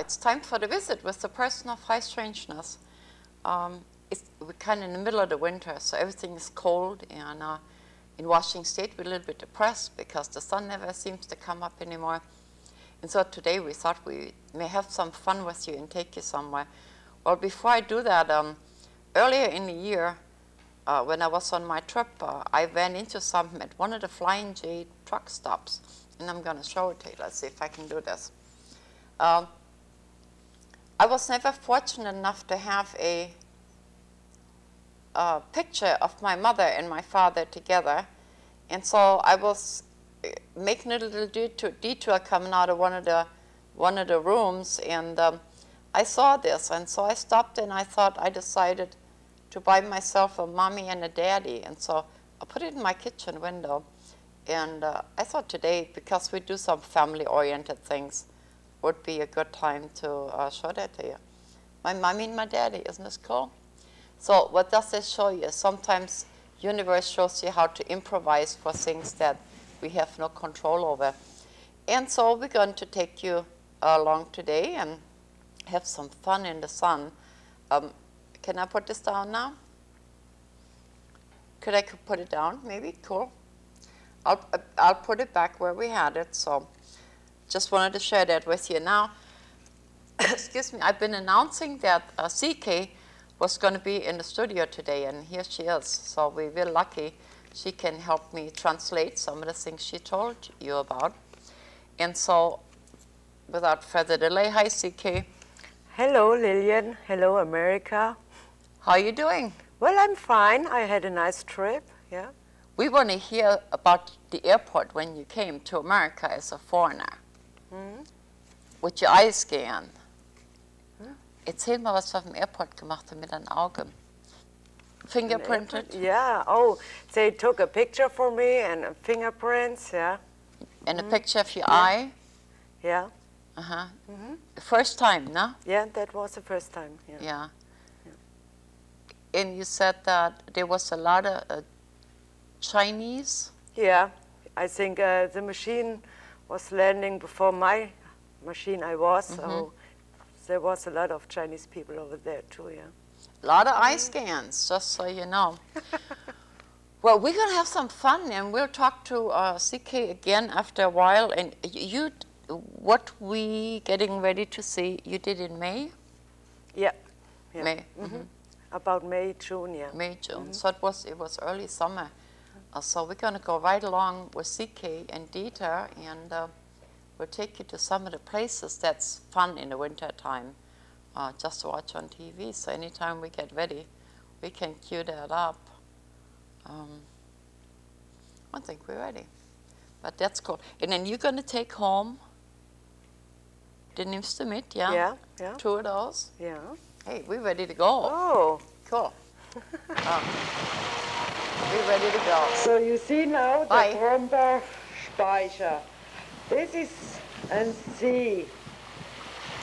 it's time for the visit with the person of high strangeness. Um, we're kind of in the middle of the winter, so everything is cold. And uh, in Washington State, we're a little bit depressed because the sun never seems to come up anymore. And so today we thought we may have some fun with you and take you somewhere. Well, before I do that, um, earlier in the year, uh, when I was on my trip, uh, I ran into something at one of the Flying J truck stops. And I'm going to show it to you. Let's see if I can do this. Um, I was never fortunate enough to have a, a, picture of my mother and my father together. And so I was uh, making a little detour, detour coming out of one of the, one of the rooms. And um, I saw this. And so I stopped and I thought I decided to buy myself a mommy and a daddy. And so I put it in my kitchen window. And uh, I thought today, because we do some family-oriented things, would be a good time to uh, show that to you. My mommy and my daddy, isn't this cool? So what does this show you? Sometimes universe shows you how to improvise for things that we have no control over. And so we're going to take you along today and have some fun in the sun. Um, can I put this down now? Could I put it down, maybe? Cool. I'll, I'll put it back where we had it. So just wanted to share that with you. Now, excuse me, I've been announcing that uh, CK was going to be in the studio today, and here she is. So we're very lucky she can help me translate some of the things she told you about. And so, without further delay, hi CK. Hello Lilian, hello America. How are you doing? Well, I'm fine. I had a nice trip, yeah. We want to hear about the airport when you came to America as a foreigner. Mm. With your eye scan. Erzähl mal, was du auf dem Airport gemacht hast mit deinen Augen. Fingerprinted? Yeah. Oh, they took a picture for me and fingerprints, yeah. And a picture of your yeah. eye? Yeah. Uh-huh. Mm -hmm. First time, no? Yeah, that was the first time, yeah. Yeah. yeah. And you said that there was a lot of uh, Chinese? Yeah, I think uh, the machine was landing before my machine I was, mm -hmm. so mm-hmm. there was a lot of Chinese people over there too, yeah. A lot of eye scans, just so you know. well, we're going to have some fun, and we'll talk to uh, CK again after a while. And you, what we getting ready to see, you did in May? Yeah. yeah. May. Mm -hmm. About May, June, yeah. May, June. Mm -hmm. So it was, it was early summer. Uh, so we're going to go right along with CK and Dieter, and uh, we'll take you to some of the places that's fun in the winter time, uh, just to watch on TV. So anytime we get ready, we can cue that up. Um, I think we're ready. But that's cool. And then you're going to take home the Nymphstamid, yeah? Yeah, yeah. Two of those? Yeah. Hey, we're ready to go. Oh. Cool. um, we're ready to go. So you see now the Kronberg Speicher. This is a sea.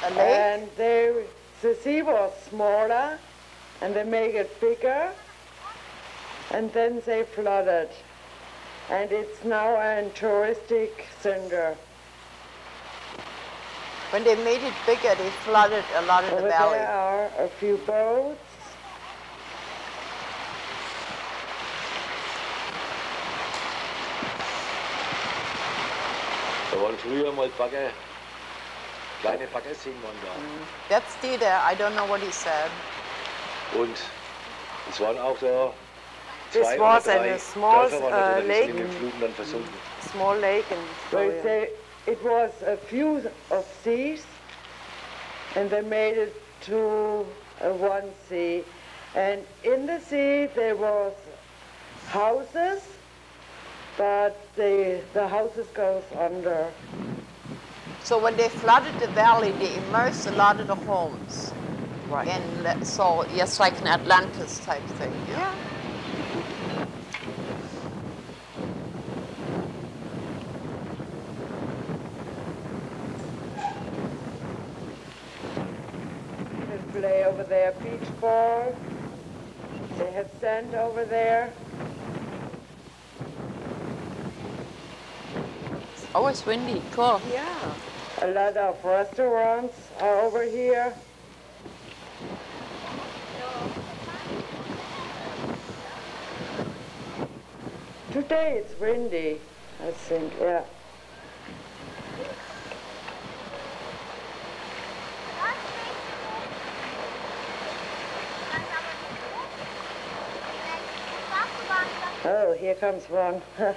A lake? And they, the sea was smaller and they make it bigger and then they flooded. And it's now a touristic center. When they made it bigger, they flooded a lot of the valley. There are a few boats Da waren früher mal Bagger, kleine Baggerseen waren da. Mm. That's Dieter, I don't know what he said. Und es waren auch da This was drei a small Dörfer uh, lake. in den Fluten dann versunken. Small lake and They it was a few of seas and they made it to uh, one sea. And in the sea there was houses but the, the houses goes under. So when they flooded the valley, they immersed a lot of the homes. Right. And so, yes, like an Atlantis type thing. Yeah. They play over there beach ball. They have sand over there. Oh, it's windy. Cool. Yeah. A lot of restaurants are over here. Today it's windy, I think, yeah. Oh, here comes one.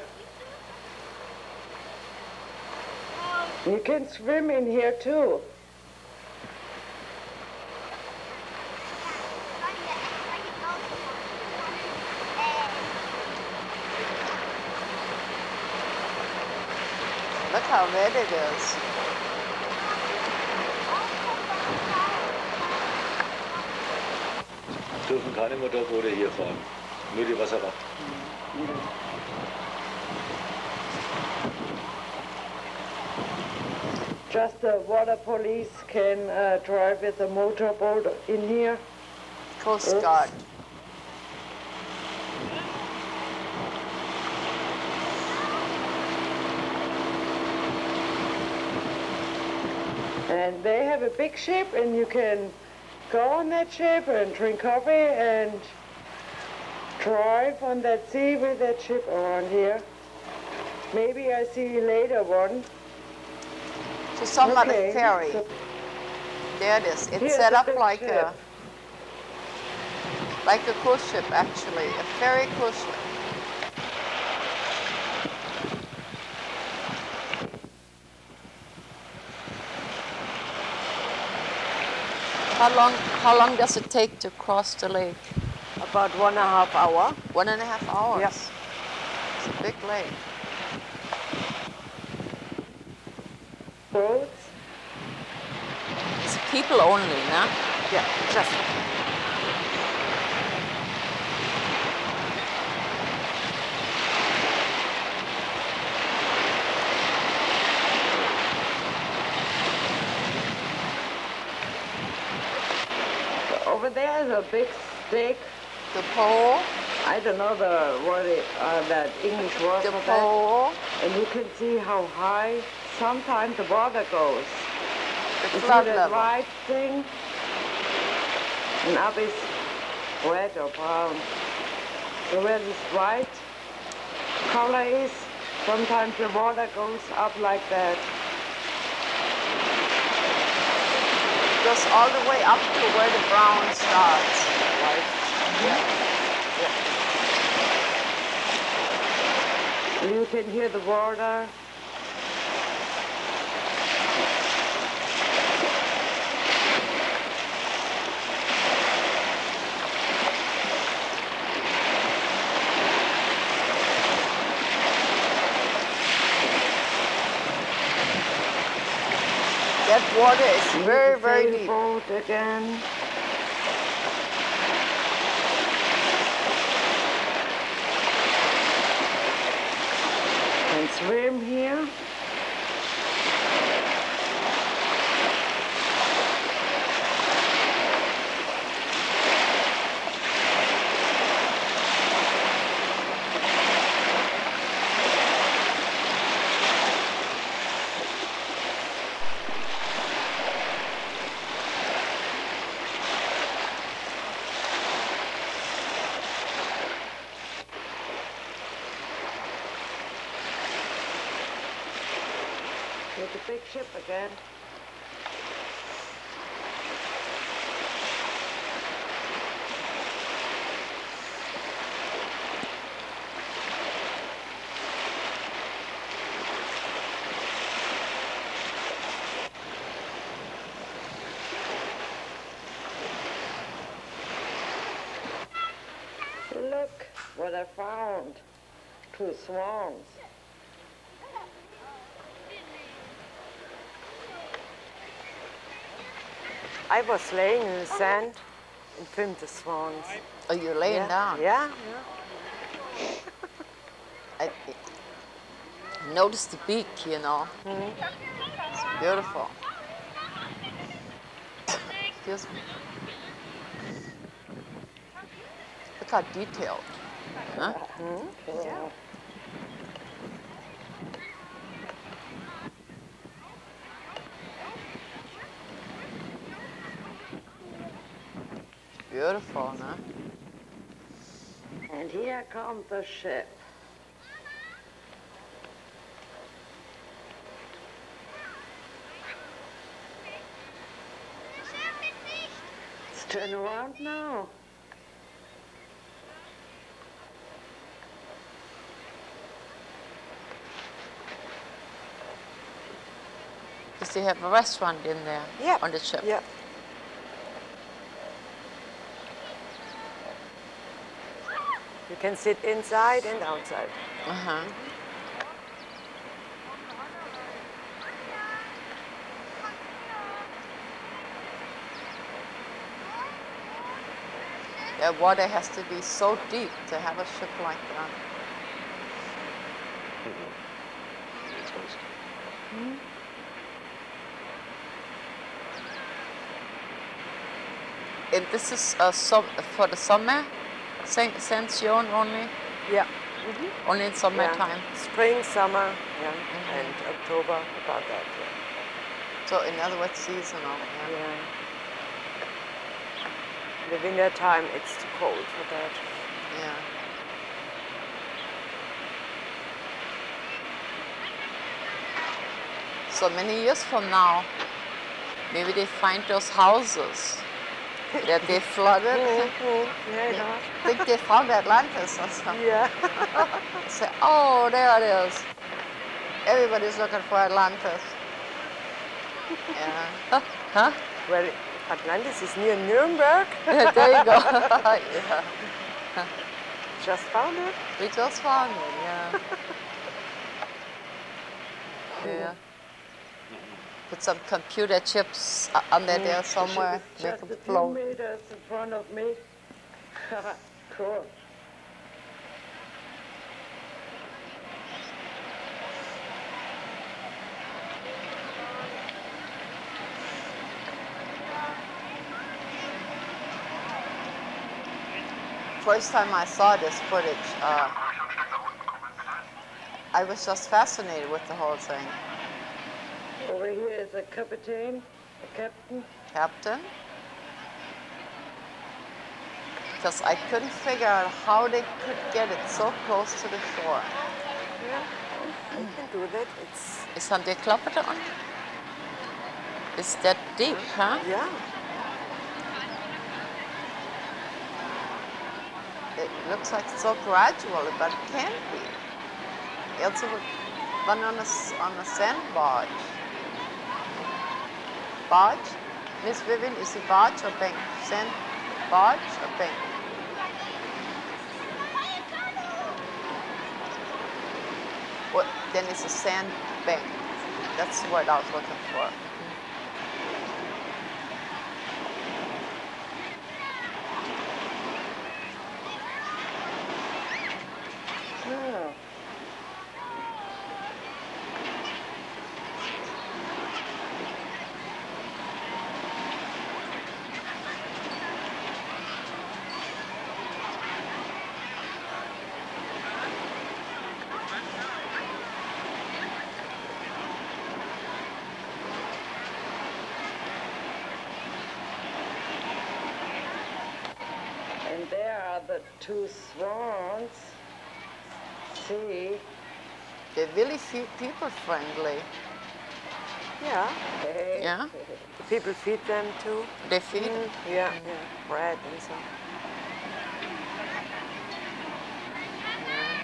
you can swim in here too. Look how red it is. Dürfen keine Motorboote hier fahren. Nur die Wasserwacht. Just the water police can uh, drive with a motorboat in here. Coast Oops. Guard. And they have a big ship and you can go on that ship and drink coffee and drive on that sea with that ship around here. Maybe I see later one. To some other ferry. so- There it is. It's set up like ship. a like a cruise ship actually, a ferry cruise ship. How long how long does it take to cross the lake? About one and a half hour. One and a half hours. Yes. It's a big lake. Boats. It's people only, no? Yeah, just. Over there is a big stick. The pole, I don't know the what it, uh, that English word the for that. pole, And you can see how high sometimes the water goes. the flood that level. white thing? And up is red or brown. So where this white color is, sometimes the water goes up like that. goes all the way up to where the brown starts. You can hear the water. That water is very, very deep. sailboat again. And swim here. With the big ship again. Look what I found. Two swans. I was laying in the sand and filmed the swans. Oh, you're laying yeah. down. Yeah, I, notice the beak, you know. It's beautiful. Excuse me. Look how detailed. Huh? Mm-hmm. beautiful, no? Here comes the ship. Let's turn around now. Does they have a restaurant in there Yeah. on the ship? Yeah. Can sit inside and outside. Uh-huh. The water has to be so deep to have a ship like that. Jetzt kommst And this is uh, for the summer sen- sensation only? Yeah. Mm-hmm. Only in yeah. summertime? Spring, summer, yeah, mm-hmm. and October, about that. Yeah. So in other words, seasonal. Yeah. yeah. The winter time, it's too cold for that. yeah. So many years from now, maybe they find those houses that they flooded. Yeah, yeah. think they found Atlantis or something. Yeah. Say, oh, there it is. Everybody's looking for Atlantis. Yeah. huh? well, Atlantis is near Nuremberg. Yeah, there you go. yeah. Just found it. We just found it, yeah. yeah. Put some computer chips uh, under there somewhere, make them flow. meters in front of me. cool. First time I saw this footage, uh, I was just fascinated with the whole thing. Over here is a captain, a captain. Captain? Because I couldn't figure out how they could get it so close to the shore. Yeah. You can do that. It's Is han det klappet on? Is that deep, huh? yeah. It looks like so gradual, but it can't be. It's on a, on a sand barge. Barge? Miss Vivian, is it barge or bank? Sand barge or bank? What, then it's a sand bank. That's what I was looking for. Oh. And there are the two swans. See? They're really people friendly. Yeah. Hey. Yeah? The people feed them too. They feed Mm, yeah. Yeah. Bread and so.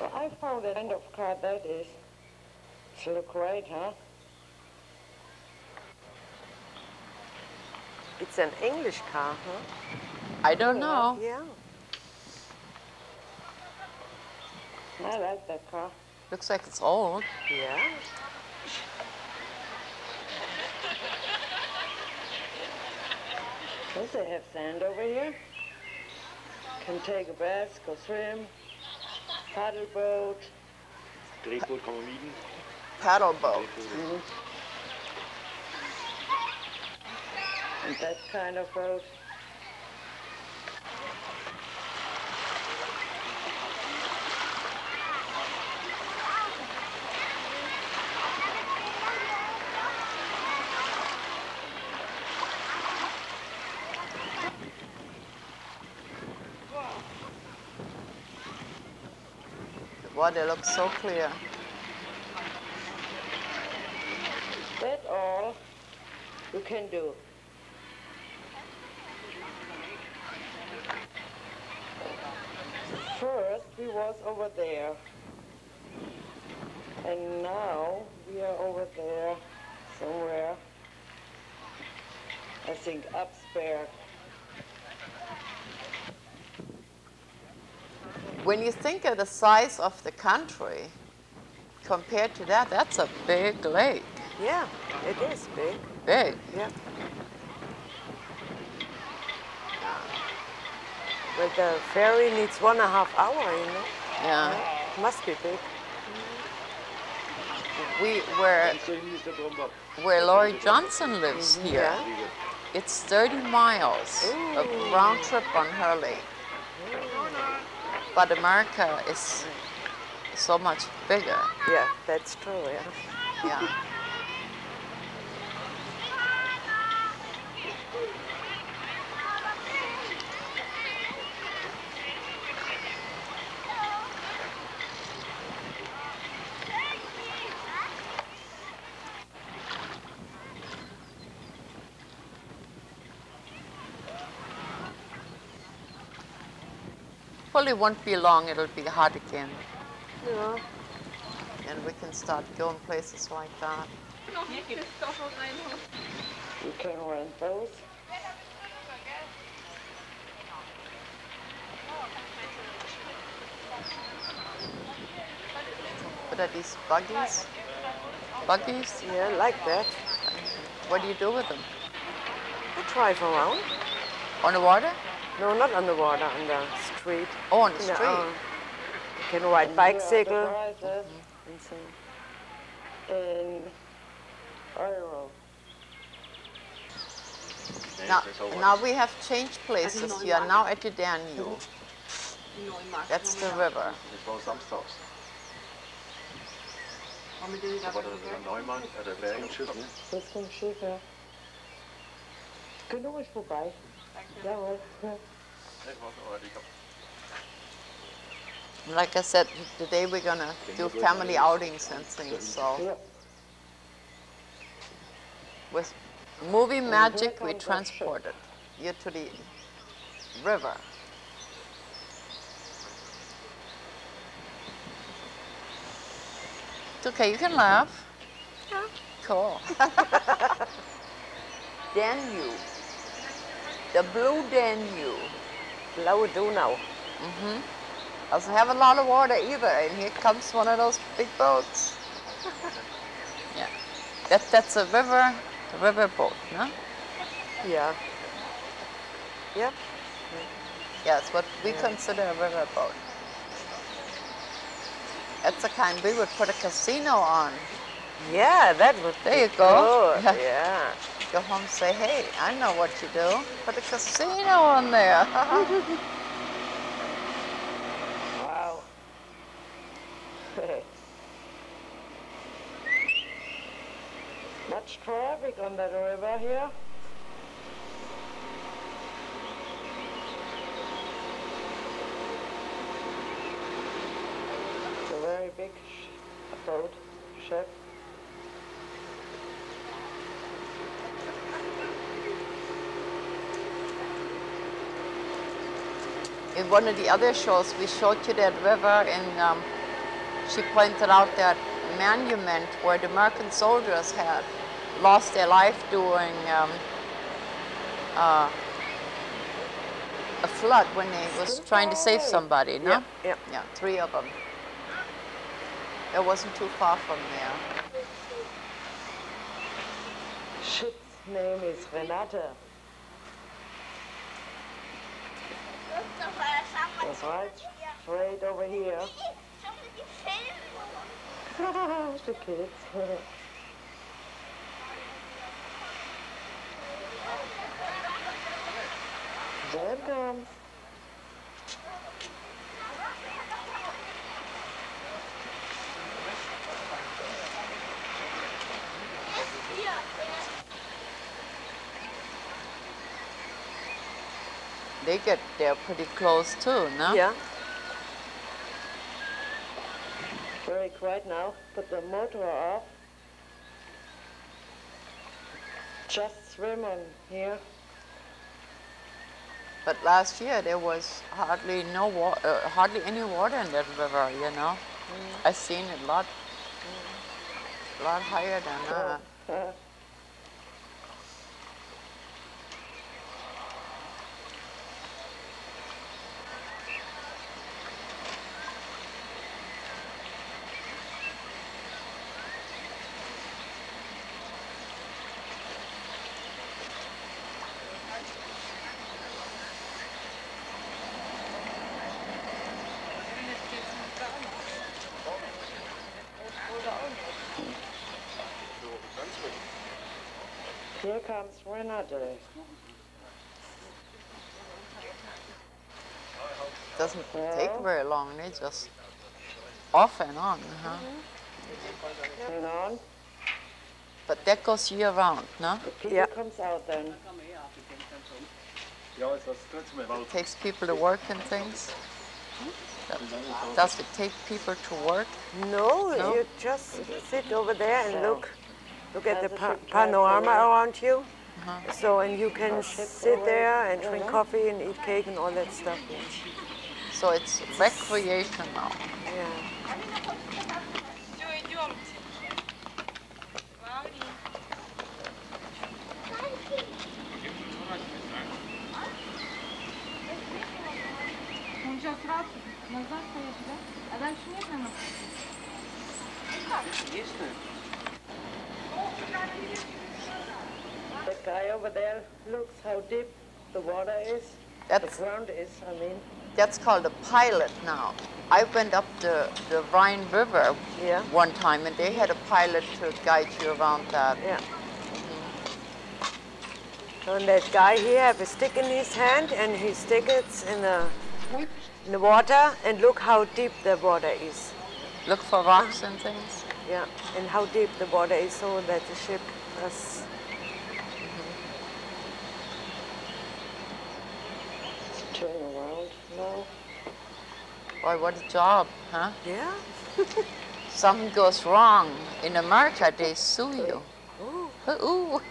Well, I found a kind of car that is. It's look great, huh? It's an English car, huh? I don't know. Yeah. I like that car. Looks like it's old. Yeah. Does they have sand over here? Can take a bath, go swim, paddle boat. Drehboot kann man mieten. Paddle boat. Drehboot. and that kind of boat. Water looks so clear. That's all you can do. First we was over there. And now we are over there somewhere. I think Absberg. When you think of the size of the country, compared to that, that's a big lake. Yeah, it is big. Big. Yeah. But the ferry needs one and a half hour, you know. Yeah. Must be big. Mm-hmm. We where Kannst du hin, Mr. Bromberg? where Laurie Johnson lives mm-hmm. here. Yeah. It's 30 miles of round trip on her lake. But America is so much bigger. Yeah, that's true, yeah. Yeah. It won't be long, it'll be hot again. Yeah. And we can start going places like that. You can rent those. What are these buggies? Buggies? Yeah, like that. What do you do with them? I drive around. On the water? No, not on the water, on the street. Oh, on the Yeah, street. uh, you can ride Here are bicycle and so. in euro. Now, dat is over. now we have changed places. You are now at the Danube. That's the river. Dit was samstags. Dat was een Neumann, äh, der Bergenschiff. Das ist vom Schiff, ja. Genau ist vorbei. Jawohl. Was al, ik heb Like I said, today we're gonna do family outings and things. So with movie magic, we transported you to the river. It's okay, you can laugh. Cool. Danube. The blue Danube. Blaue Donau. Mm-hmm. Doesn't have a lot of water either, and here comes one of those big boats. yeah, that that's a river, a river boat, no? Yeah. Yeah. Yeah, it's what we consider a river boat. That's the kind we would put a casino on. Yeah, that would There you go. good, Yeah. Yeah. Go home and say, hey, I know what you do. Put a casino on there. Wow. Much traffic on that river here. It's a very big boat, ship. In one of the other shows, we showed you that river, and um, she pointed out that monument where the American soldiers had lost their life during um, uh, a flood when they was trying to save somebody. No? Yeah, yeah. Yeah, three of them. It wasn't too far from there. Ship's name is Renate. That's right, straight over here. the kids. there it comes. They get there pretty close too, no? Yeah. Very quiet now. Put the motor off. Just swim on here. But last year there was hardly no wa- uh, hardly any water in that river, you know. I seen it a lot, lot higher than that. Uh, comes Renate. Doesn't take very long. They just off and on, huh? Mm-hmm. Hang on. But that goes year round, no? The Yeah. comes out then. It takes people to work and things. Does it take people to work? No, No? you just sit over there and look. Look at the That's a pa- good panorama drive around you. Uh-huh. So, and you can sit there and drink Uh-huh. coffee and eat cake and all that stuff. So it's recreational. Yeah. Он сейчас раз назад стоит, да? А дальше нет, наверное? The guy over there looks how deep the water is. The That's ground is, I mean. that's called a pilot now. I went up the, the Rhine River Yeah. one time and they had a pilot to guide you around that. Yeah. So and that guy here have a stick in his hand and he stick it in the in the water and look how deep the water is. Look for rocks and things. Yeah, and how deep the water is so that the ship does. Turn around now. Boy, what a job, huh? Yeah. Something goes wrong. In America, they sue you. Ooh. Ooh.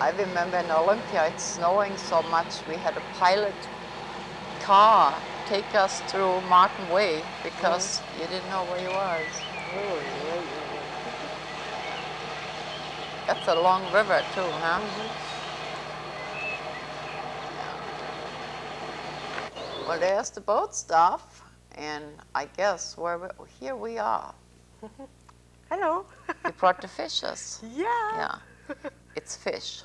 I remember in Olympia, it's snowing so much, we had a pilot car take us through Martin Way because mm-hmm. you didn't know where he was. Oh, yeah, yeah, That's a long river too, huh? Mm-hmm. Well, there's the boat stuff, and I guess where we, here we are. Hello. You brought the fishes. yeah. Yeah, it's fish.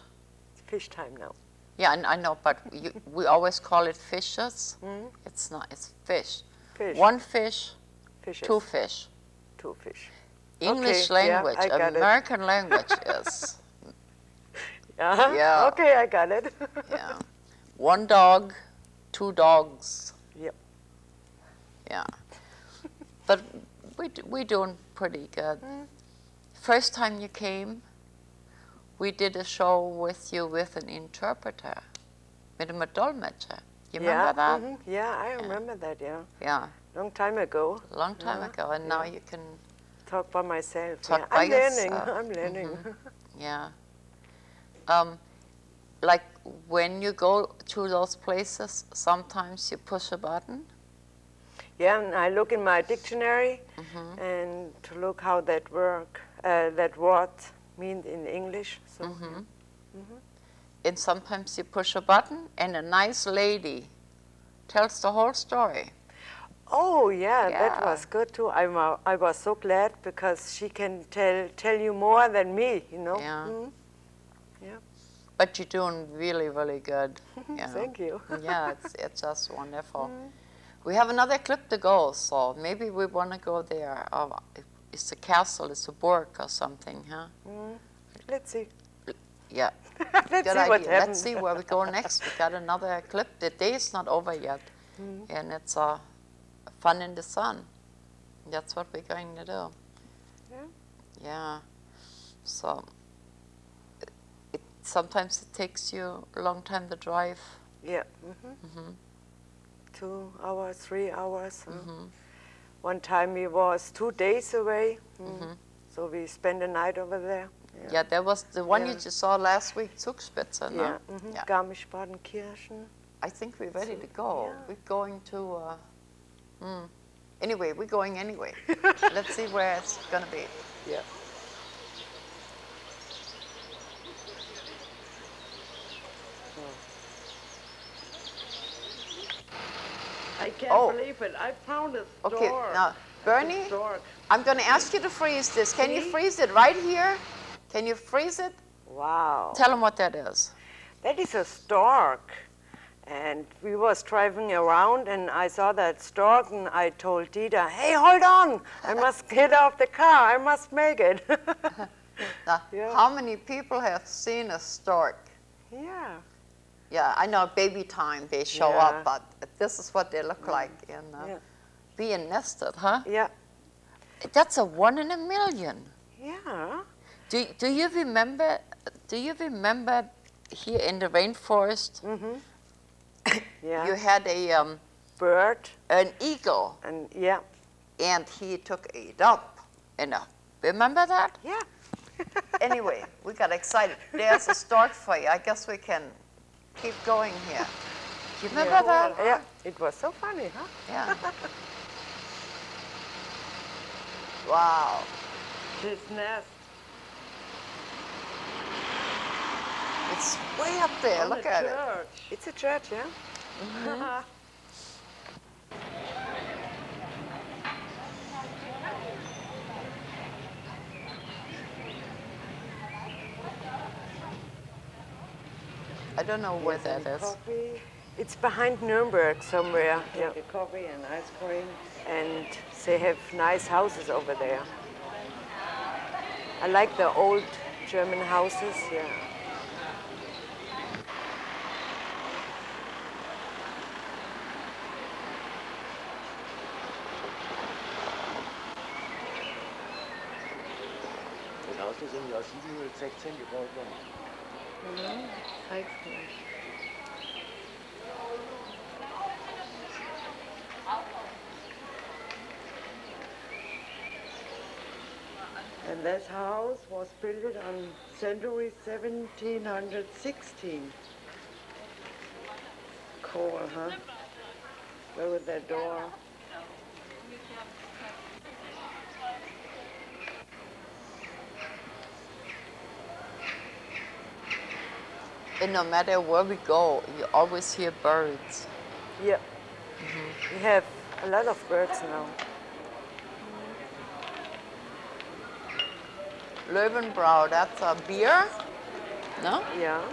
It's fish time now. Yeah, I, I know, but you, we always call it fishes. It's not. It's fish. Fish. One fish, Fishes. two fish. Two fish. English Okay, language, I got it. American language is Uh-huh. Yeah. Okay, I got it. yeah. One dog, two dogs. Yep. Yeah. But we d- we doing pretty good. First time you came, we did a show with you with an interpreter, with a Dolmetscher. You yeah. remember that? mhm, Yeah, I remember that. Yeah. Yeah, Long time ago. long time ago, and now you can, Talk by myself. Talk yeah. by I'm learning. I'm learning. yeah. Um, like when you go to those places, sometimes you push a button. Yeah, and I look in my dictionary Mm-hmm. and to look how that work, uh, that word means in English. So Mm-hmm. and sometimes you push a button and a nice lady tells the whole story. Oh yeah, that was good too. I'm, uh, I was so glad because she can tell tell you more than me. You know. Yeah. Mhm. But you're doing really, really good. Yeah. Thank you. yeah, it's, it's just wonderful. We have another clip to go, so maybe we want to go there. Oh, it's a castle, it's a burg or something, huh? Let's see. Yeah. Let's Good see what idea. happens. Let's see where we go next. We got another clip. The day is not over yet, and it's uh, fun in the sun. That's what we're going to do. Yeah. Yeah. So it sometimes it takes you a long time to drive. Yeah. hmm Two hours, three hours. Mm. One time we was two days away, mm. so we spent the night over there. Yeah, there was the one you just saw last week, Zugspitze, no? Yeah. mhm. Yeah. Garmisch-Partenkirchen. I think we're ready to go. We're going to, uh, mm. anyway, we're going anyway. Let's see where it's gonna be. Yeah. I can't Oh. believe it. I found a stork. Okay, now, Bernie. I'm gonna ask you to freeze this. Can you freeze it right here? Can you freeze it? Wow. Tell them what that is. That is a stork. And we was driving around and I saw that stork and I told Dieter, hey, hold on, I must get off the car, I must make it. Now, Yeah. how many people have seen a stork? yeah. Yeah, I know baby time they show Yeah. up, but this is what they look like in uh, Yeah. being nested, huh? Yeah. That's a one in a million. Yeah. Do, do you remember? Do you remember here in the rainforest? Mm-hmm. Yeah. You had a um, Bird an eagle, and yeah. and he took a dump in a. Remember that? Yeah. Anyway, we got excited. There's a stork for you. I guess we can keep going here. Do you remember that? Yeah. It was so funny, huh? Yeah. wow. This nest. It's way up there. on Look at it. It's a church, yeah? Mm-hmm. I don't know where that There's is. Coffee, It's behind Nuremberg somewhere. Yeah. the coffee and ice cream. And they have nice houses over there. I like the old German houses, yeah. Das Haus ist im Jahr 716 gebaut worden. Zeig's mir. And this house was built on century 1716. Cool, huh? Look at that door. And no matter where we go, you always hear birds. Yeah. We have a lot of birds now. Löwenbräu, that's a beer? No? Yeah.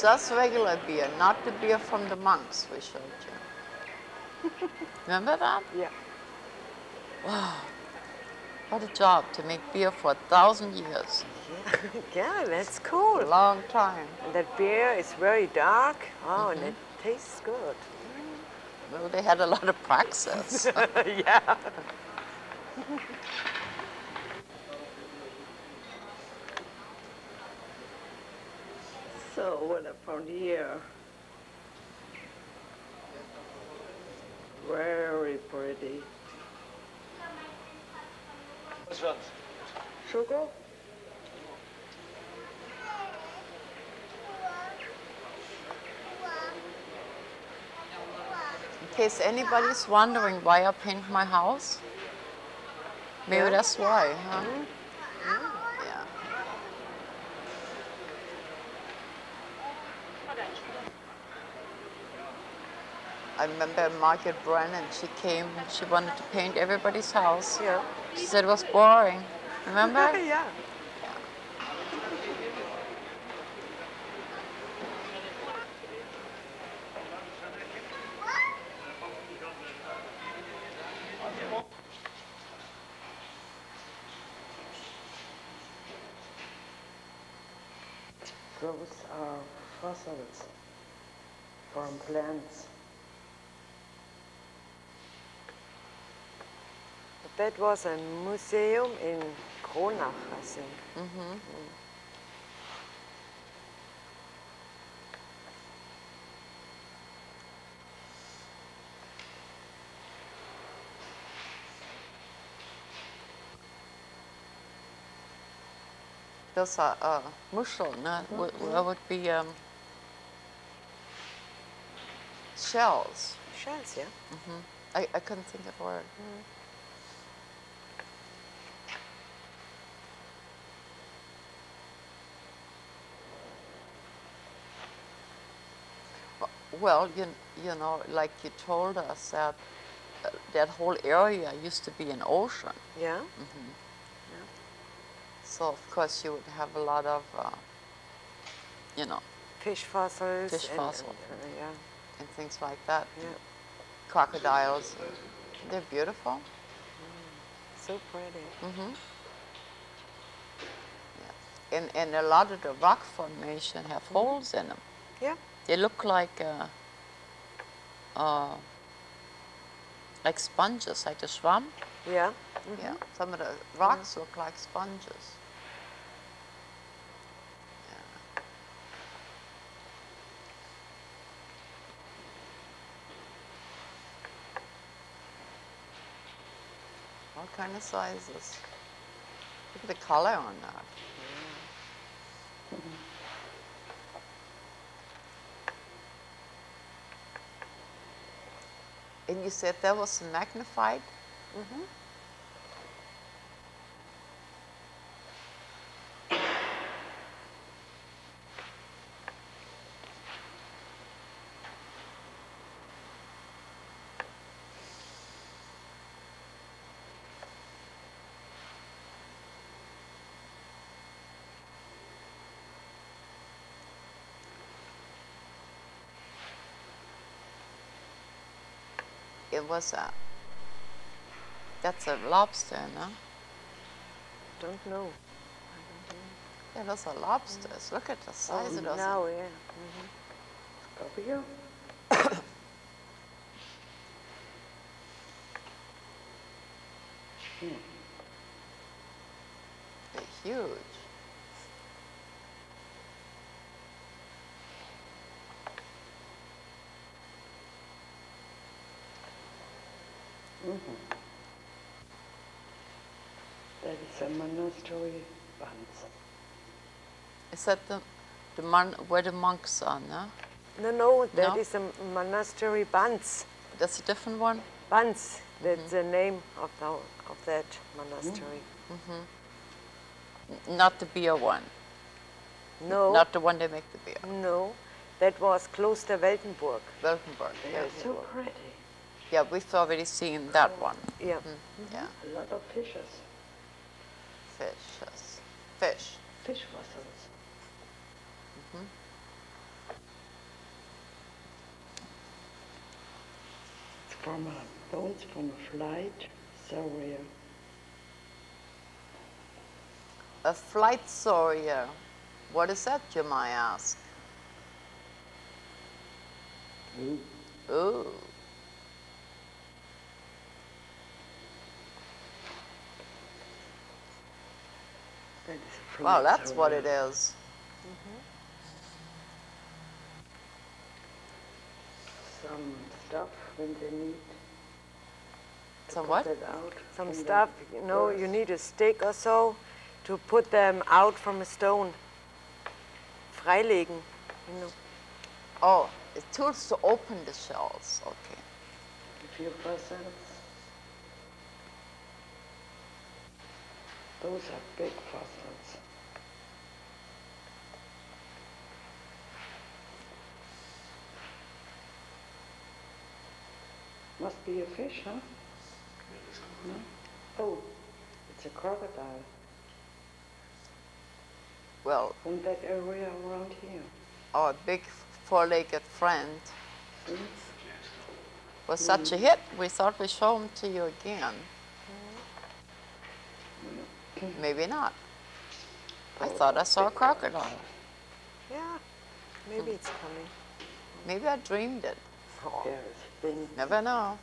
Just regular beer, not the beer from the monks we showed you. Remember that? Yeah. What a job to make beer for a thousand years. Yeah, that's cool. A long time. And that beer is very dark. Oh, and it mm-hmm. tastes good. Mm-hmm. Well, they had a lot of praxis. yeah. So what I found here. Very pretty. Was war's? Sugar? In case anybody's wondering why I paint my house, maybe that's why, huh? Mm-hmm. I remember Margaret Brennan, she came, she wanted to paint everybody's house. Yeah. She said it was boring. Remember? yeah. Those are fossils from plants. That was a museum in Kronach, I think. Mm-hmm. Those are uh, mussel, no? Would, that would be um, shells. Shells, yeah. Mm-hmm. I, I couldn't think of the word. W- Well, you, you know, like you told us that uh, that whole area used to be an ocean. Yeah? Mm -hmm. So of course you would have a lot of, uh, you know, Fish fossils. Fish and- fossil. and, uh, yeah, and things like that. yeah. Crocodiles, they're beautiful. Mm. So pretty. Mm-hmm. Yeah. And, and a lot of the rock formation have holes in them. Yeah. They look like uh, uh, like sponges, like the swamp. Yeah. Yeah. Some of the rocks look like sponges. Yeah. All kind of sizes. Look at the color on that. And you said that was magnified? Mm-hmm. It was a. That's a lobster, no? Don't know. Yeah, those are lobsters. Mm. Look at the oh, size of those. Now, yeah. Mm-hmm. Scorpio? They're huge. That is a monastery once. Is that the, the mon, where the monks are, no? No, no, that No? is a monastery Banz. That's a different one? Banz, that's mm-hmm. the name of, the, of that monastery. N- Not the beer one. No, Not the one they make the beer. no, that was Kloster Weltenburg. Weltenburg. Yeah. They're so pretty. yeah, we've already seen that one. Yeah. Mm-hmm. Yeah, A lot of fishes, fishes. Fish. fish fossils. Mm-hmm. It's from a, bones from a flight, so. A flight saurier. What is that, you might ask? Ooh. That Wow, flight that's what saurier. it is. Mm-hmm. Some stuff when they need Some what? out. Some stuff, you know, you need a stick or so to put them out from a stone. Freilegen, you know. Oh, it's tools to open the shells. Okay. A few fossils. Those are big fossils. Must be a fish, huh? No? Oh, it's a crocodile Well, from that area around here. our big four-legged friend See? was such a hit. We thought we'd show him to you again. Maybe not. I oh, thought I saw a crocodile. Yeah, maybe it's coming. Maybe I dreamed it. Never know.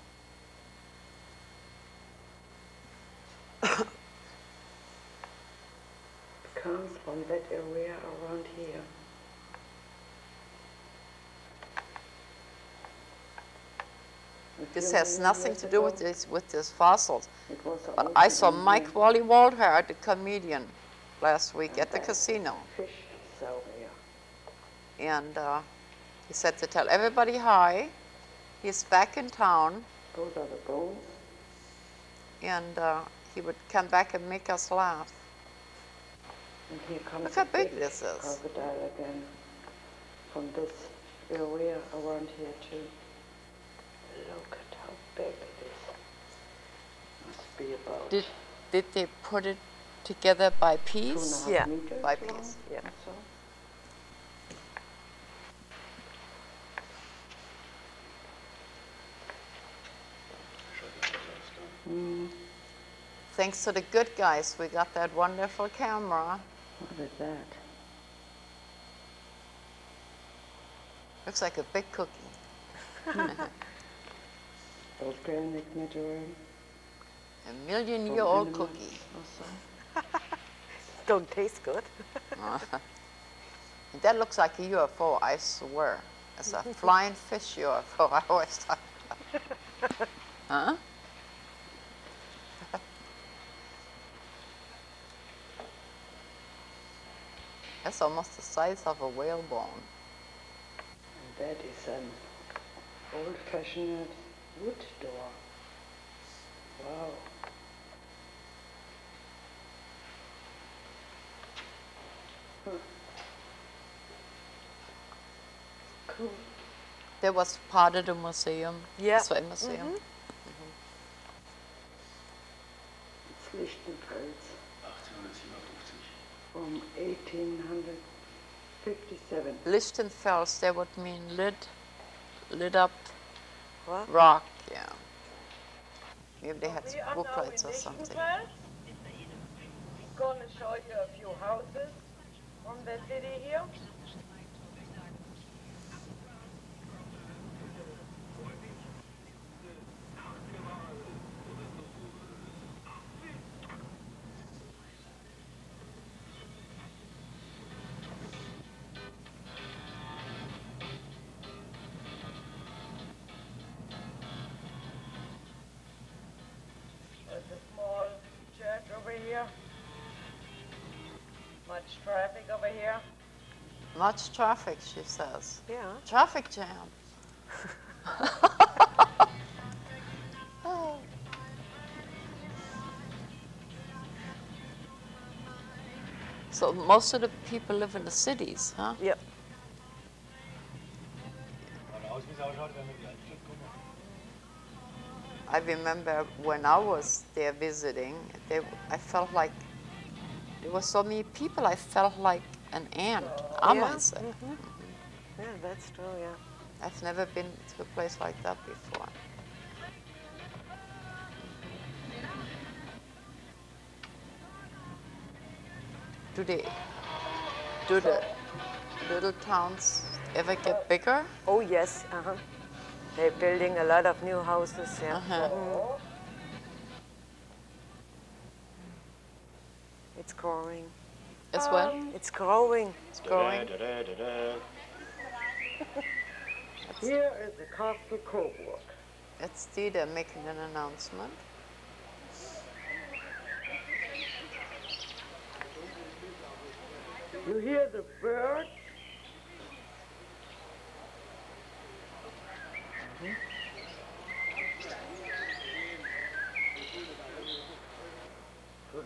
comes from that area around here. This has nothing to do with this with these fossils. But I saw Mike. Wally Waldhard, the comedian, last week at the casino. And uh, he said to tell everybody hi. He's back in town Those are the bones. and uh, he would come back and make us laugh. And here comes Look how big big this is. crocodile again from this area around here too. Look at how big it is. Must be about Did, did they put it together by two and a piece? half Yeah, meters by long piece, yeah. or so. Mm. Thanks to the good guys, we got that wonderful camera. What is that? Looks like a big cookie. Organic material A million year old cookie. or so. Don't taste good. Uh-huh. That looks like a UFO, I swear. It's a flying fish UFO, I always thought. huh? That's almost the size of a whalebone. And that is an old-fashioned wood door. Wow. Huh. Cool. That was part of the museum. Yeah. That's why museum. It's Lichtenfels from 1857. Lichtenfels, that would mean lit, lit up What? rock, yeah. Maybe they had book lights or something. Gonna show you a few houses from the city here. Much traffic over here. Much traffic, she says. Yeah. Traffic jam. Oh. So most of the people live in the cities, huh? Yep. I remember when I was there visiting, they, I felt like there were so many people. I felt like an ant. Ameise. Yeah, that's true, yeah. I've never been to a place like that before. Do they, do the little towns ever get bigger? Oh, yes, uh-huh. They're building a lot of new houses, yeah. Uh-huh. Mm. It's growing. As well? Um, it's growing. It's growing. Here is the Castle Coburg. It's Dieter making an announcement. You hear the birds? To mm-hmm.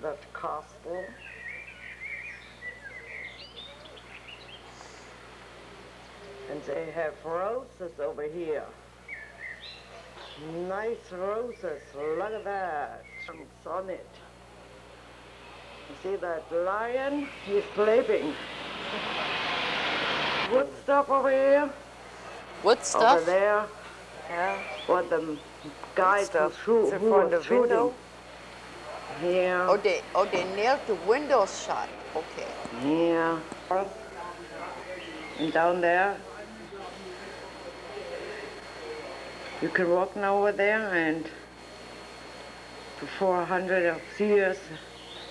That castle. And they have roses over here. Nice roses, look at that. It's on it. You see that lion? He's sleeping. Wood stuff over here, Wood stuff? over there. Yeah. What the guys to Stuff. shoot, in who front of shooting. Yeah. Oh, they, oh, they nailed the window shut. Okay. Yeah. And down there. You can walk now over there and before a hundred of years,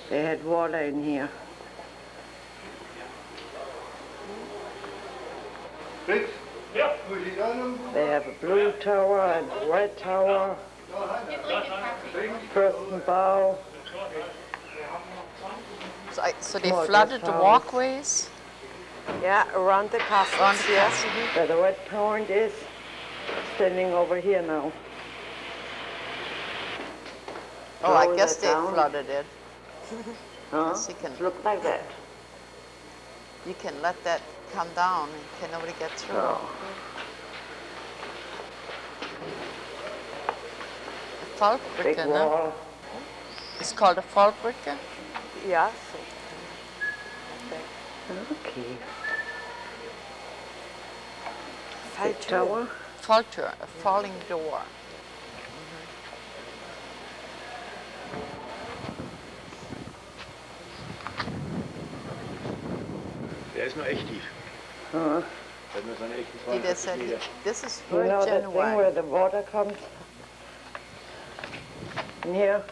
they had water in here. They have a blue tower and a red tower. First and bow. So, I, so they Small flooded the walkways Yeah, around the castle. around the yes. castle. Where the red point is, standing over here now. Oh, I guess they down. flooded it. Huh? Yes, you can, Look like that. you can let that come down and can nobody get through. Oh. Big Fallbrücke, no? Wall. It's called a fall Fallbrücke. Yeah. Okay. Falltür. Big tower. Falltür, a uh, falling door. Der ist nur echt tief. Huh? Der hat nur seine echten Dieter 42 said, Meter. this is You know very that thing where genuine. the water comes? In here,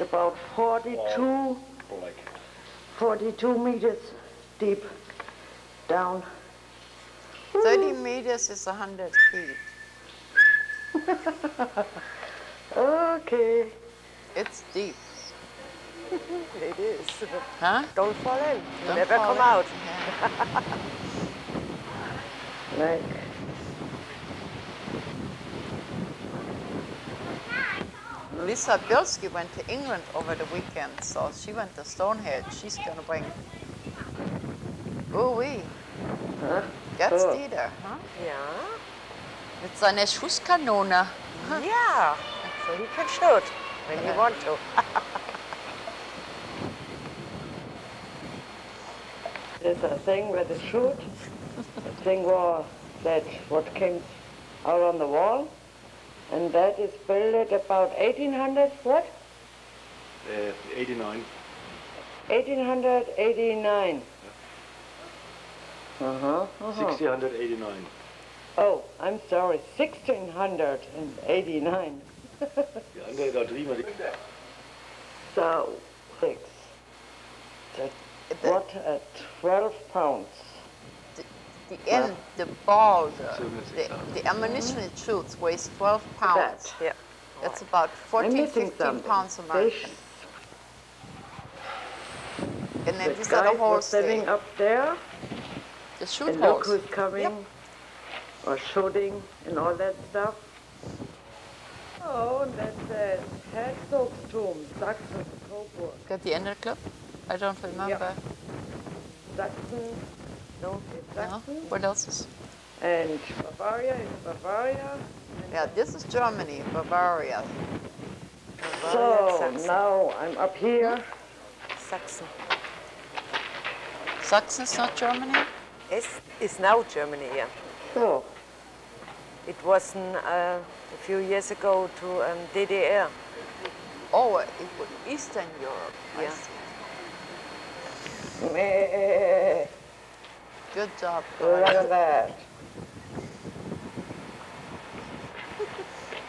it's about 42, Like, 42 meters deep down. 30 meters is 100 feet. Okay. It's deep. It is. Huh? Don't fall in. Don't never fall come in. out. Yeah. Like, Lisa Bilski went to England over the weekend, so she went to Stonehenge. She's gonna bring. Ooh wee. huh? That's Oh. Dieter, huh? Yeah. Mit seiner Schusskanone. Yeah. So he can shoot when you want to. There's a thing where they shoot. the thing was that what came out on the wall. And that is built at about 1800, what? äh, 89. 1889. Uh-huh. uh-huh. 1689. Oh, I'm sorry, 1689. Die andere da drüben, So, six. That, what at 12 pounds? The end, the ball, the, So it's the, exact. the ammunition it shoots weighs 12 pounds. Yeah. That's about 14, 15 something. pounds This, American. And then the these are guy the was holes, standing the, up there, the shoot and look who's coming, or shooting, and all that stuff. Oh, and that says Herzogsturm, Sachsen, Coburg. Got the end of the clip? I don't remember. Sachsen, No. it's No? What else is? And Bavaria is Bavaria. Yeah, this is Germany, Bavaria. So Sachsen. now I'm up here. Saxon. Sachsen's not Germany? It's, is now Germany, yeah. So, It was uh, a few years ago to um, DDR. Oh, it was Eastern Europe. Yeah. Good job. look at that.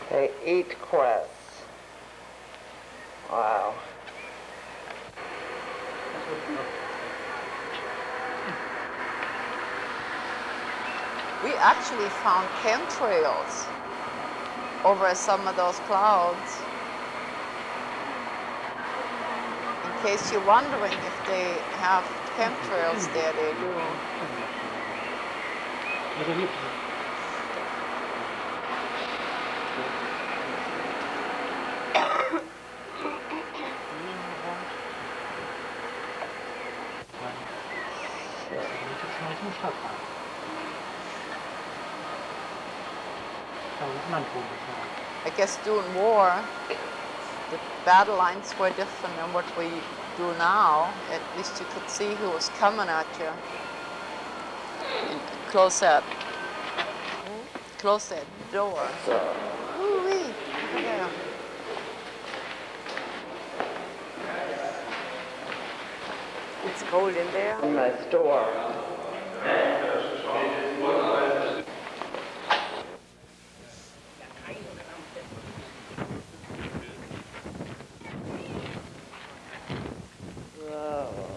They eat cress. Wow. We actually found chemtrails over some of those clouds. In case you're wondering if they have chemtrails there, they do. I guess during war, battle lines were different than what we do now. At least you could see who was coming at you. Close that, close that door. Ooh-wee, over. It's cold in there. In store. Whoa.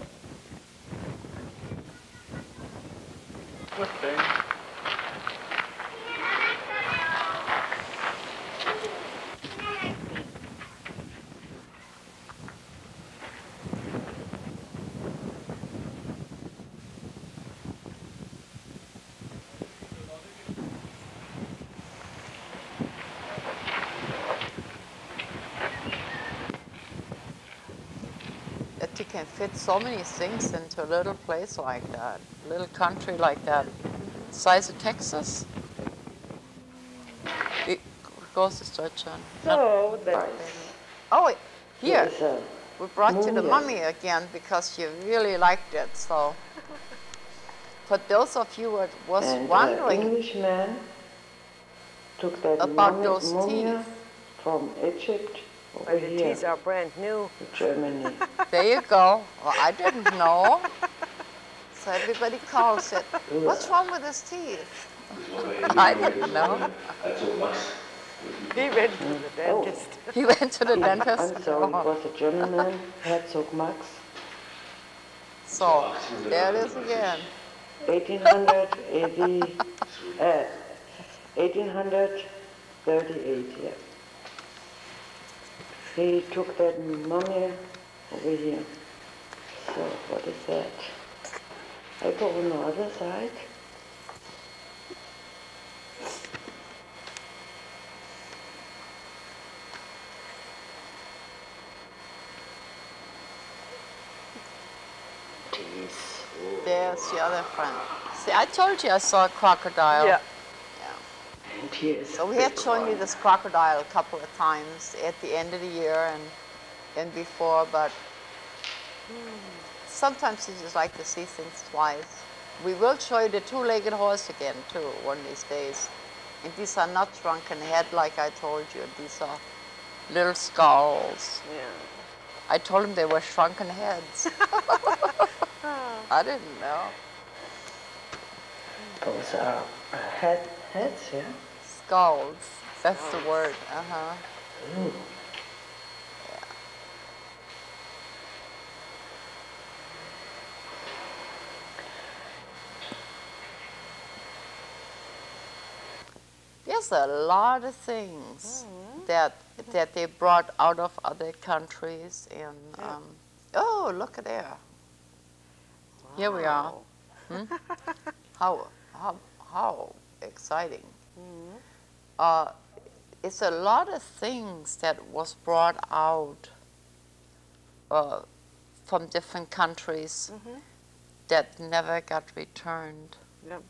that you can fit so many things into a little place like that, a little country like that, size of Texas. Wie groß ist Deutschland? So that's Oh, here, we brought you the mummy again because you really liked it, so. For those of you who was and uh, wondering, Englishman took that About mummy- those teeth. from Egypt over But the here teeth are brand new. Germany. there you go. Well, I didn't know. So everybody calls it, what's wrong with his teeth? I didn't know. He went to the dentist. He went to the dentist. I'm sorry, it was a German man, Herzog Max, So, there it is again. 1880, uh, 1838, yeah. He took that mummy over here. So, what is that? I go on the other side. Teeth. There's the other friend. See, I told you I saw a crocodile. Yeah. Here is So we had shown you this crocodile a couple of times at the end of the year and and before, but hmm, sometimes you just like to see things twice. We will show you the two-legged horse again too one of these days. And these are not shrunken head like I told you. These are little skulls. Yeah. I told him they were shrunken heads. I didn't know. Those are head, heads, yeah? Skulls. That's the word. Uh huh. Ooh. There's a lot of things that that they brought out of other countries, and um, oh, look at there. Here we are. Hmm? how how how exciting! Uh, it's a lot of things that was brought out uh, from different countries that never got returned Yep.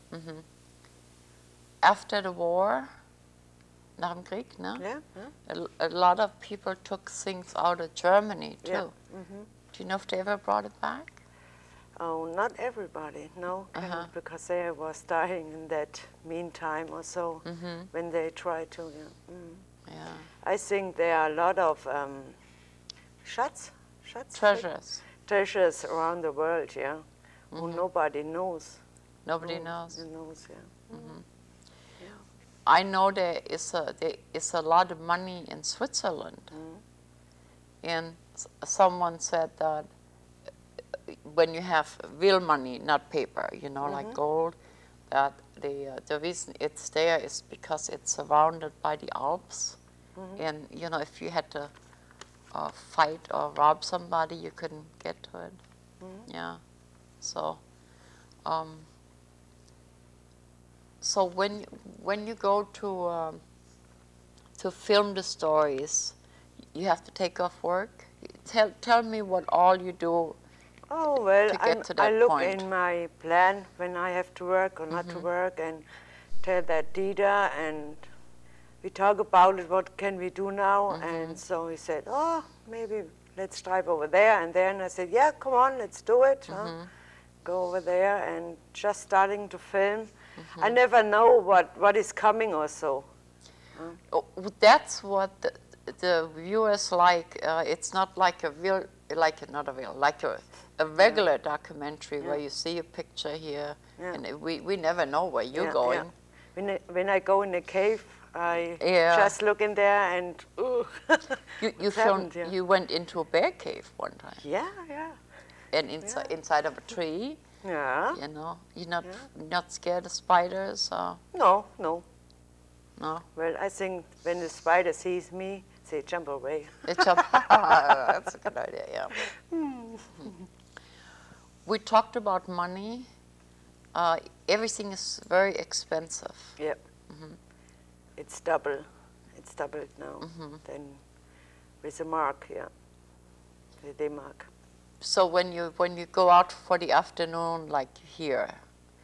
after the war, nach dem Krieg, ne? Yeah. yeah. A, a lot of people took things out of Germany too. Yeah. Do you know if they ever brought it back? Oh, not everybody, no, Uh-huh. because they was dying in that meantime or so Mm-hmm. when they tried to. Yeah. Mm. Yeah. I think there are a lot of um, Schatz, Schatz, Treasures. treasures around the world, yeah, who nobody knows. Nobody Who- knows. knows, yeah. I know there is a there is a lot of money in Switzerland, and someone said that uh, when you have real money, not paper, you know, like gold, that the uh, the reason it's there is because it's surrounded by the Alps, and you know if you had to uh, fight or rob somebody, you couldn't get to it. Yeah, so. Um, so when when you go to um, to film the stories, you have to take off work. Tell tell me what all you do. Oh well, to get I'm- I look point. in my plan when I have to work or not to mm-hmm. work, and tell that Dieter, and we talk about it. What can we do now? Mm-hmm. And so he said, "Oh, maybe let's drive over there." And then I said, "Yeah, come on, let's do it." huh? Mm-hmm. Go over there and just starting to film. I never know what what is coming or so. Oh, That's what the, the viewers like. Uh, it's not like a real, like not a real, like a, a regular documentary where you see a picture here, Yeah. and we, we never know where you're Yeah, going. yeah. When I, when I go in a cave, I Yeah. just look in there and ooh. You you filmed. yeah. You went into a bear cave one time, yeah, yeah, and inside inside of a tree. yeah. You know, you're not not scared of spiders. Or, No, no. no, Well, I think when the spider sees me, they jump away. it's a, ah, that's a good idea. Yeah. Hmm. Hmm. We talked about money. Uh, everything is very expensive. Yep. It's double. It's doubled now. Then with the mark, yeah. The D mark. So when you when you go out for the afternoon, like here,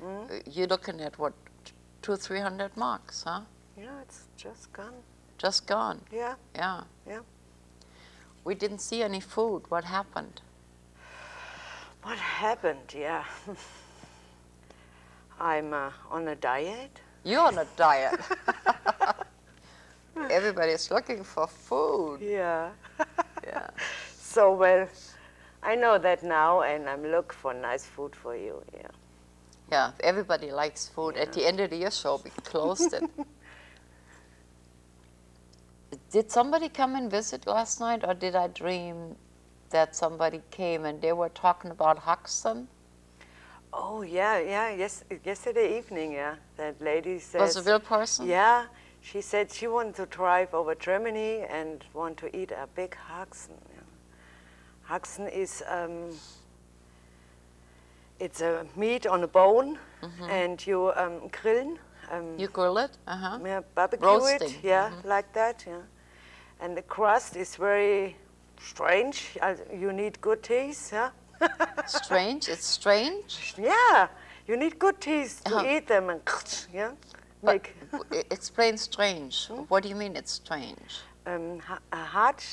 Mm. uh, you're looking at what two three hundred marks, huh? Yeah, it's just gone. Just gone. Yeah. Yeah. Yeah. We didn't see any food. What happened? What happened? Yeah. I'm uh, on a diet. You're on a diet. Everybody's looking for food. Yeah. Yeah. So well, I know that now, and I'm looking for nice food for you. Yeah. Yeah, everybody likes food. At the end of the year show, we closed it. did somebody come and visit last night, or did I dream that somebody came and they were talking about Huxton? Oh yeah, yeah. Yes, yesterday evening. Yeah, that lady said. Was a real person? Yeah, she said she wanted to drive over Germany and want to eat a big Haxen. Yeah. Haxen is um, it's a meat on a bone, and you um, grillen. Um. You grill it? Uh-huh. yeah, barbecue Roasting, it, yeah, like that, yeah. And the crust is very strange. Uh, you need good teeth, yeah. Strange? It's strange? yeah, you need good teeth to Uh-huh. eat them and yeah, make explain strange. What do you mean it's strange? um, hard.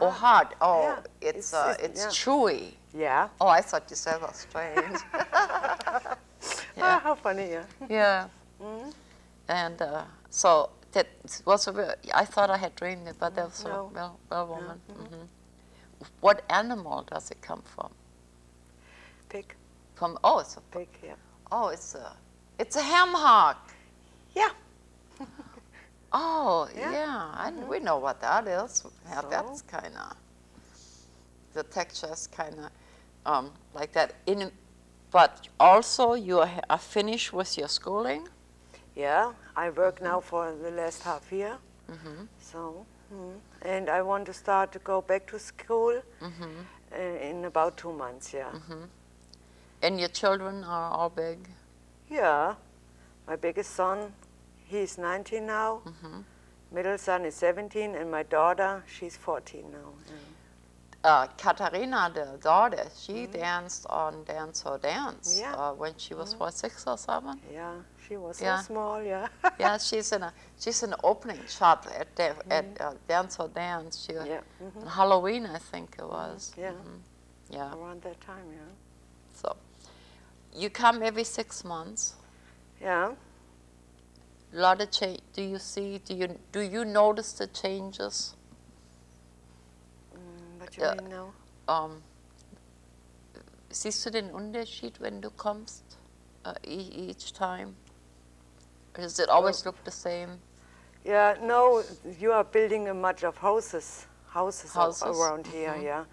Oh, hard. Oh, Yeah, it's it's- uh, it's- it's yeah. chewy. Yeah. Oh, I thought you said was strange. Ah, how funny, yeah. yeah. And uh, so that was a real, I thought I had dreamed it, but that was No. a real, real woman. Mhm. What animal does it come from? Pig, From oh, it's a pig, yeah. oh, it's a it's a ham hock. Yeah. Oh, Yeah. yeah, I, we know what that is. Yeah, So? that's kind of, the texture is kind of um, like that. In, but also you are, finished with your schooling. Yeah, I work now for the last half year. Mm-hmm. So, mm, and I want to start to go back to school Mm-hmm. uh, in about two months, yeah. And your children are all big. Yeah, my biggest son, he's 19 now. Mm-hmm. Middle son is 17, and my daughter, she's 14 now. yeah. Uh, Katharina, the daughter, she danced on Dance or Dance Mm-hmm. Yeah. Mm-hmm. uh, when she was what six or seven. Yeah, she was Yeah. so small, yeah. yeah, she's in a she's in the opening shot at the, at uh, Dance or Dance. She, Mm-hmm. yeah, Halloween, I think it was. yeah. Yeah. around that time, yeah. So, you come every six months. Yeah, lot of change. Do you see? Do you do you notice the changes? Mm, what do Ja. you mean now? Um, siehst du den Unterschied, wenn du kommst uh, each time? Or does it always look the same? Yeah, no, you are building a much of houses, houses, Houses? around here, yeah.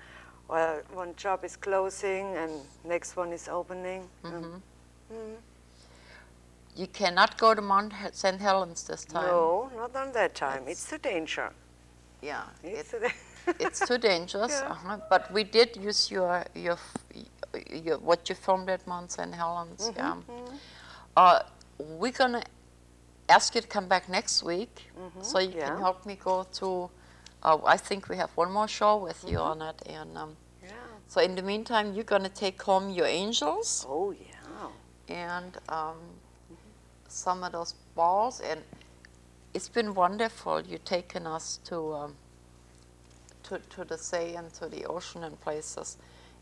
Well, one job is closing and next one is opening. Um, You cannot go to Mount St. Helens this time. no, not on that time. That's- It's a danger. Yeah, It's it, the it's too dangerous. Yeah. uh-huh. But we did use your your, f- your what you filmed at Mount St. Helens. Mm-hmm, Yeah. Uh, we're gonna ask you to come back next week, so you Mm-hmm, yeah. can help me go to. Uh, I think we have one more show with you Mm-hmm. on it, and um, yeah. so in the meantime, you're gonna take home your angels Oh yeah. and um, some of those balls, and it's been wonderful. You've taken us to um, to to the sea and to the ocean and places,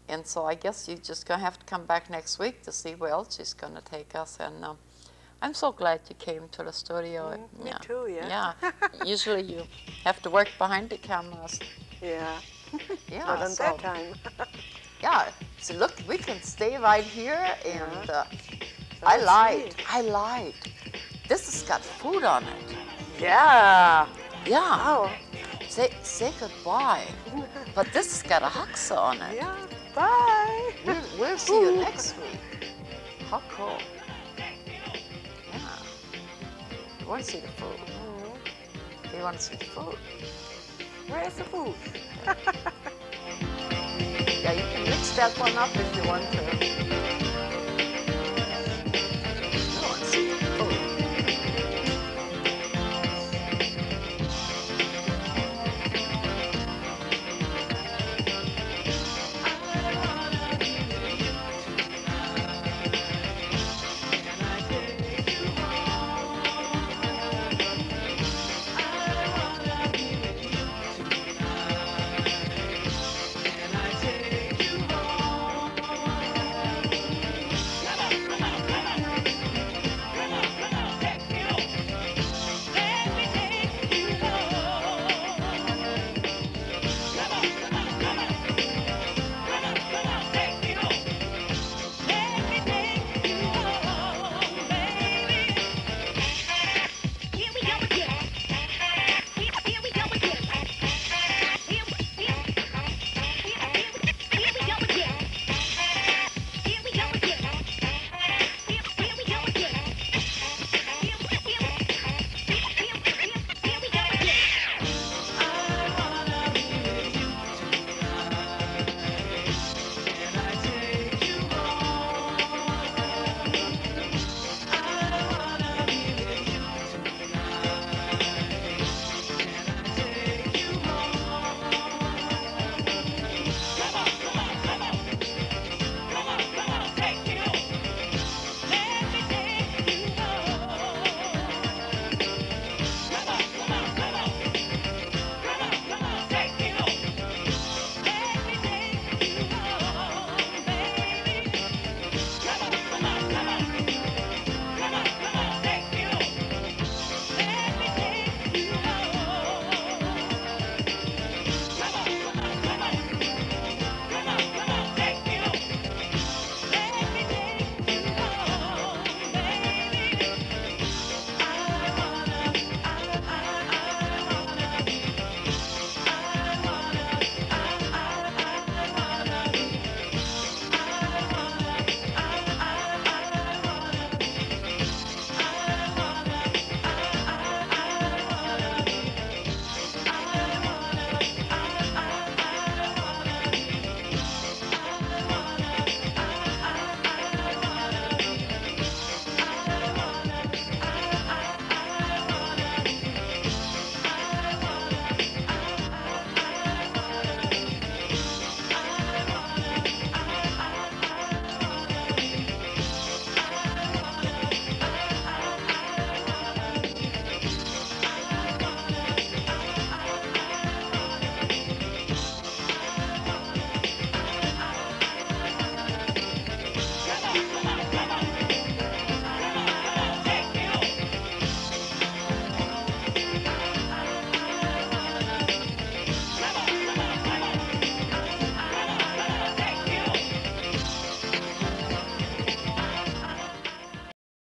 and so I guess you're just gonna have to come back next week to see where else she's gonna take us. And um, I'm so glad you came to the studio. Mm, me too, yeah. Yeah. Usually you have to work behind the cameras. Yeah. Yeah. Not on so- that time. yeah. So look, we can stay right here, and uh, I lied. I lied. This has got food on it. yeah. Yeah. Oh. Say say goodbye. but this has got a huxa on it. Yeah. Bye. We'll, we'll see you next week. How cool. Yeah. You want to see the food? You want to see the food? Where's the food? Yeah, you can mix that one up if you want to.